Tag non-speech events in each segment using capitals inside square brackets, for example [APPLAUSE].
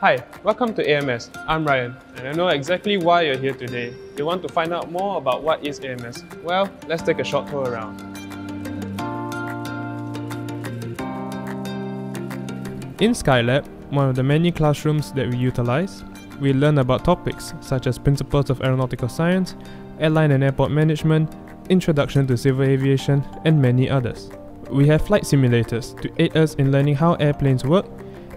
Hi, welcome to AMS. I'm Ryan, and I know exactly why you're here today. You want to find out more about what is AMS. Well, let's take a short tour around. In Skylab, one of the many classrooms that we utilize, we learn about topics such as principles of aeronautical science, airline and airport management, introduction to civil aviation, and many others. We have flight simulators to aid us in learning how airplanes work,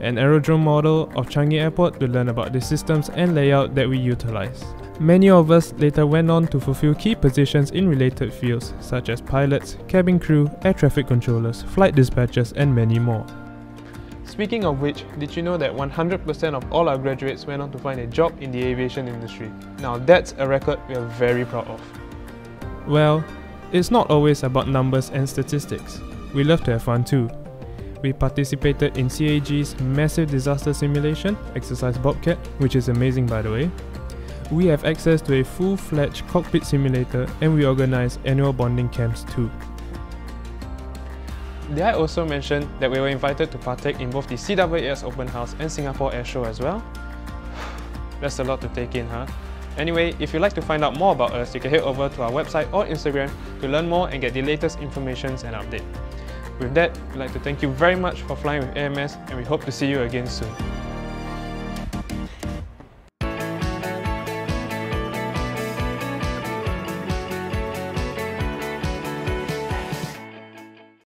an aerodrome model of Changi Airport to learn about the systems and layout that we utilize. Many of us later went on to fulfill key positions in related fields such as pilots, cabin crew, air traffic controllers, flight dispatchers, and many more. Speaking of which, did you know that 100% of all our graduates went on to find a job in the aviation industry? Now that's a record we are very proud of. Well, it's not always about numbers and statistics. We love to have fun too. We participated in CAG's massive disaster simulation, Exercise Bobcat, which is amazing by the way. We have access to a full-fledged cockpit simulator and we organize annual bonding camps too. Did I also mention that we were invited to partake in both the CWAS Open House and Singapore Air Show as well? [SIGHS] That's a lot to take in, huh? Anyway, if you'd like to find out more about us, you can head over to our website or Instagram to learn more and get the latest information and update. With that, we'd like to thank you very much for flying with AMS and we hope to see you again soon.